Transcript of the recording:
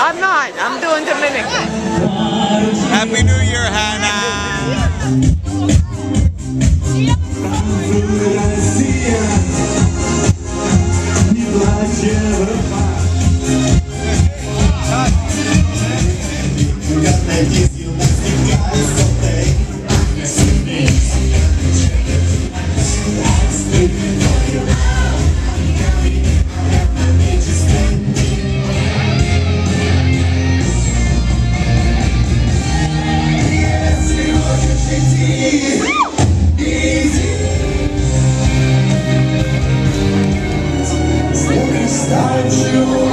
I'm not. I'm doing Dominican. Happy New Year, Hannah. you.